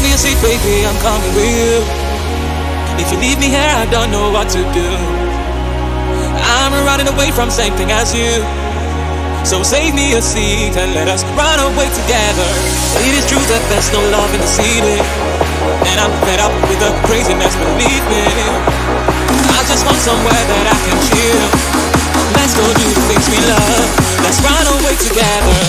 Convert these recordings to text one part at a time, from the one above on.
me a seat, baby, I'm coming with you. If you leave me here, I don't know what to do. I'm running away from same thing as you. So save me a seat and let us run away together. It is true that there's no love in the city. And I'm fed up with the craziness, believe me. I just want somewhere that I can chill. Let's go do the things we love. Let's run away together.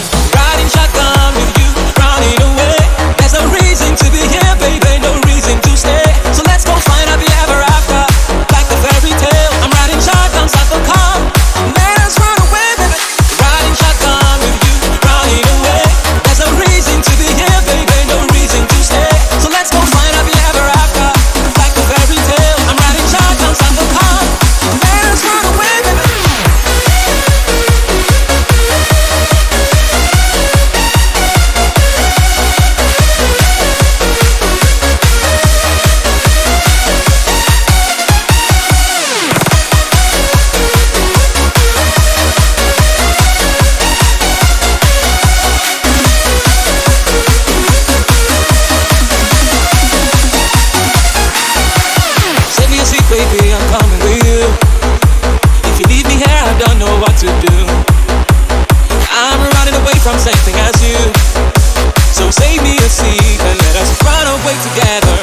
So save me a seat and let us run away together.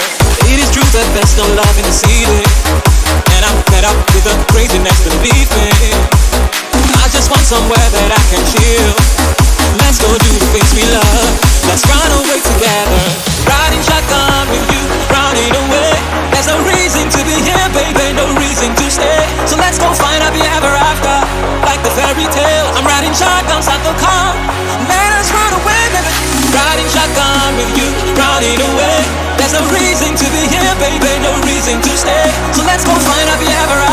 It is true that there's no love in city. And I'm fed up with the. I just want somewhere that I can chill. There's no reason to be here, baby, no reason to stay. So let's go find happy ever